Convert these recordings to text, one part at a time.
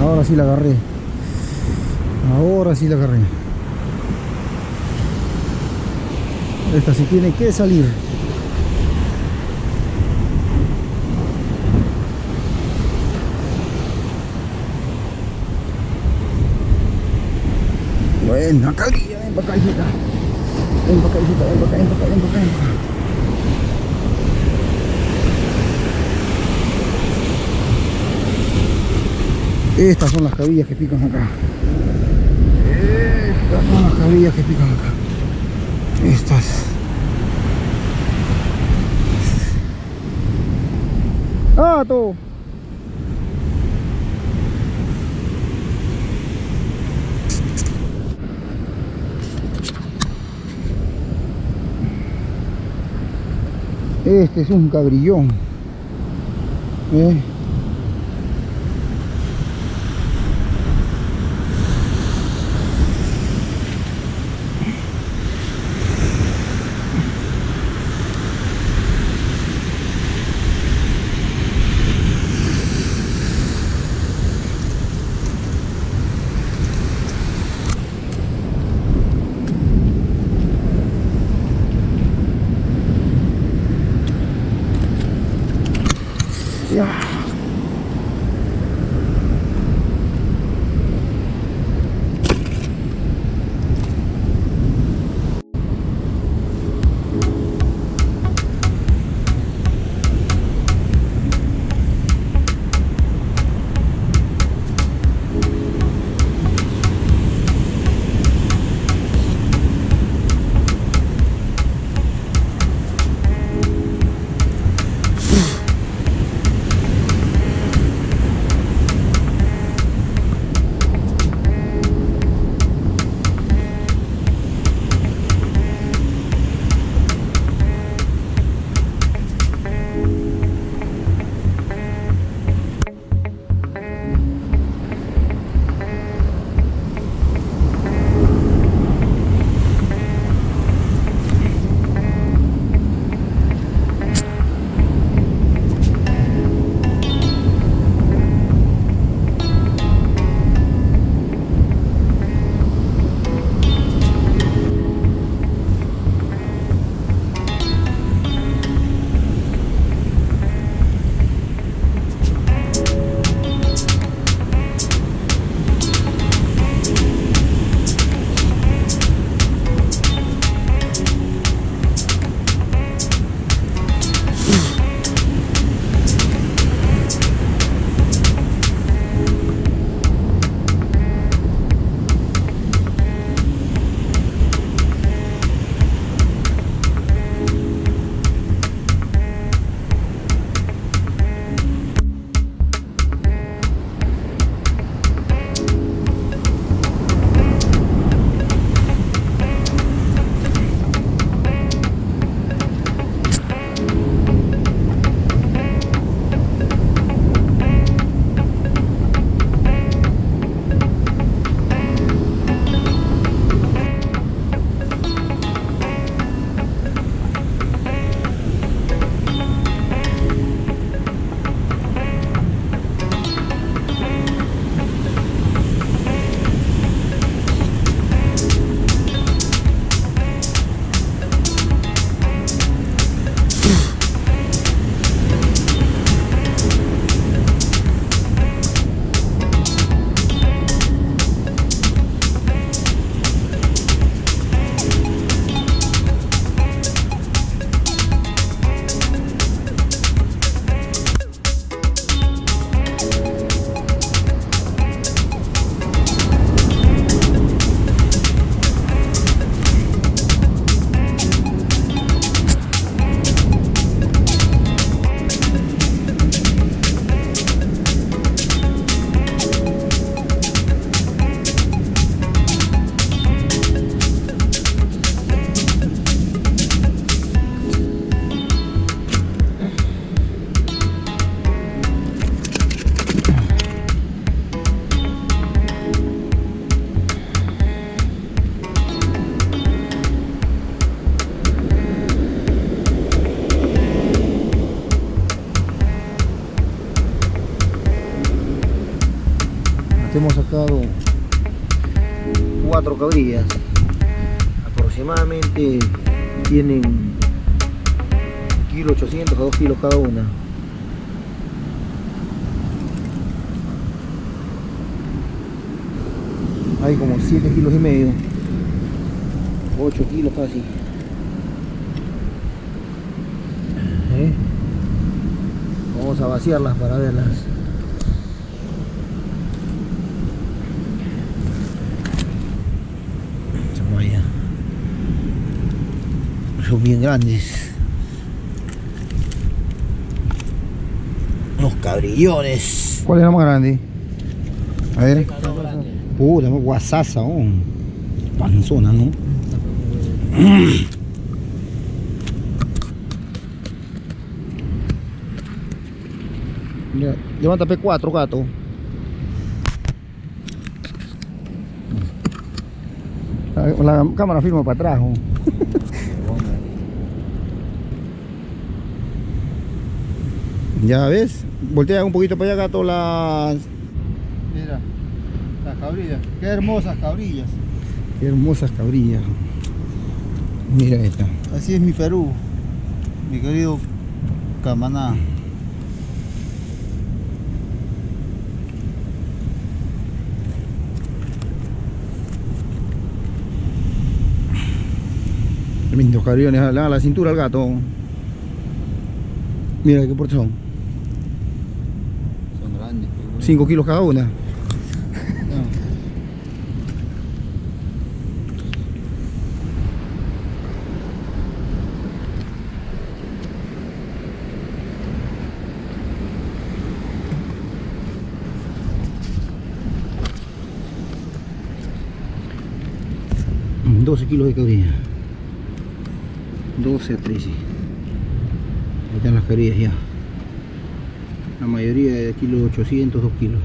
Ahora sí la agarré. Ahora sí la agarré. Esta sí tiene que salir. Bueno, acá, ven para acá. Ven para acá, hijita, para acá, ven para acá. ven para acá. Estas son las cabillas que pican acá. Estas son las cabillas que pican acá. Estas. ¡Ah, todo! Este es un cabrillón. ¿Eh? Sacado cuatro cabrillas. Aproximadamente tienen kilo 800 a 2 kilos cada una. Hay como 7 kilos y medio. 8 kilos casi. ¿Eh? Vamos a vaciarlas para verlas. Son bien grandes. Unos cabrillones. ¿Cuál es la más grande? A ver. Puta, más guasaza, oh. Panzona, ¿no? Levanta P4, gato. La, la cámara firma para atrás. Ya ves, voltea un poquito para allá, gato, las Mira, las cabrillas. Qué hermosas cabrillas. Qué hermosas cabrillas. Mira esta. Así es mi Perú, mi querido Camaná. Tremendos cabriones, a la, la cintura al gato. Mira qué por son. Son grandes. 5 kilos cada una. Mm, 12 kilos de cabrilla 12 a 13 ahí están las cabrillas ya la mayoría de kilos 800 2 kilos.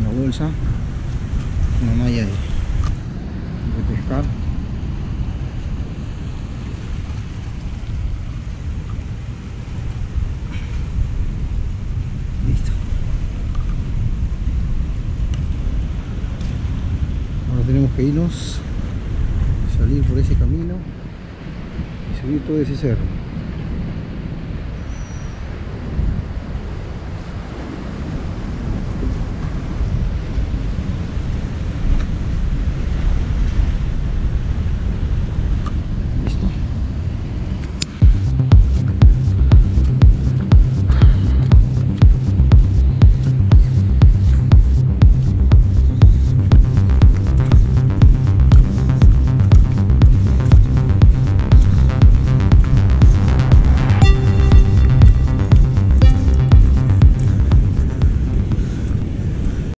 Una bolsa una malla de pescar. Listo. Ahora tenemos que irnos salir por ese camino subir todo ese cerro